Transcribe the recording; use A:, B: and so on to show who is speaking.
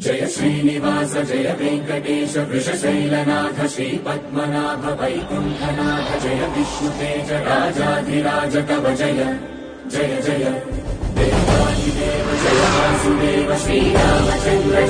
A: जय श्रीनिवास जय वेङ्कटेश वृषशैलनाथ श्रीपद्मनाभ वैकुण्ठनाथ जय विष्णुतेज राजाधिराज तव जय। जय जय। देवादिदेव जय वासुदेव श्रीरामचन्द्र